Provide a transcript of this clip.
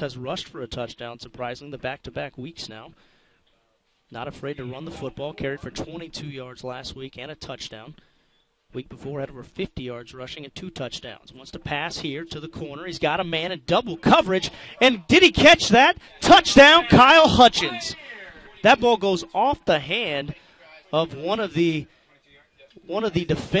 has rushed for a touchdown, surprisingly, the back to back weeks now. Not afraid to run the football. Carried for 22 yards last week and a touchdown. Week before had over 50 yards rushing and two touchdowns. Wants to pass here to the corner. He's got a man in double coverage. And did he catch that? Touchdown, Kyle Hutchins. That ball goes off the hand of one of the one of the defenders.